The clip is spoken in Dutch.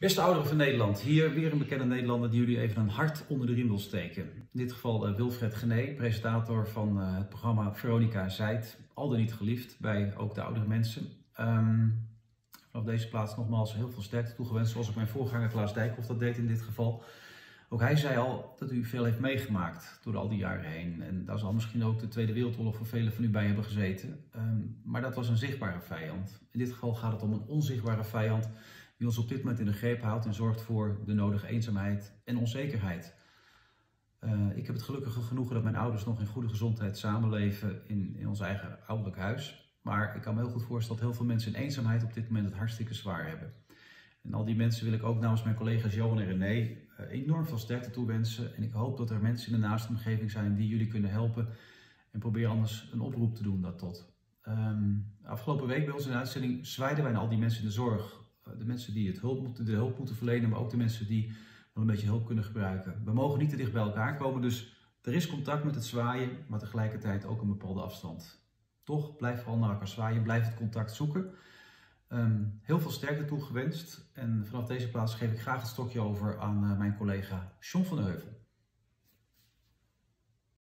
Beste ouderen van Nederland, hier weer een bekende Nederlander die jullie even een hart onder de riem wil steken. In dit geval uh, Wilfred Gené, presentator van uh, het programma Veronica Zijt, al niet geliefd bij ook de oudere mensen. Um, vanaf deze plaats nogmaals heel veel sterkte toegewenst, zoals ook mijn voorganger Klaas Dijkhoff dat deed in dit geval. Ook hij zei al dat u veel heeft meegemaakt door al die jaren heen. En daar zal misschien ook de Tweede Wereldoorlog voor velen van u bij hebben gezeten. Um, maar dat was een zichtbare vijand. In dit geval gaat het om een onzichtbare vijand die ons op dit moment in de greep houdt en zorgt voor de nodige eenzaamheid en onzekerheid. Uh, ik heb het gelukkige genoegen dat mijn ouders nog in goede gezondheid samenleven in, in ons eigen ouderlijk huis. Maar ik kan me heel goed voorstellen dat heel veel mensen in eenzaamheid op dit moment het hartstikke zwaar hebben. En al die mensen wil ik ook namens mijn collega's Johan en René uh, enorm veel sterkte toewensen. En ik hoop dat er mensen in de naaste omgeving zijn die jullie kunnen helpen. En probeer anders een oproep te doen dat tot. Um, afgelopen week bij ons in uitzending zwaaiden wij naar al die mensen in de zorg eh, de mensen die het hulp de hulp moeten verlenen, maar ook de mensen die wel een beetje hulp kunnen gebruiken. We mogen niet te dicht bij elkaar komen, dus er is contact met het zwaaien, maar tegelijkertijd ook een bepaalde afstand. Toch, blijf vooral naar elkaar zwaaien, blijf het contact zoeken. Um, heel veel sterkte toegewenst en vanaf deze plaats geef ik graag het stokje over aan uh, mijn collega John van de Heuvel.